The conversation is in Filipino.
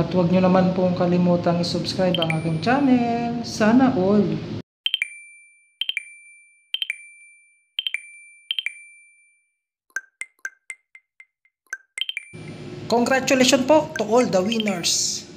At huwag nyo naman pong kalimutang subscribe ang aking channel. Sana all. Congratulations po to all the winners.